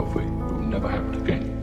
of which will never happen again.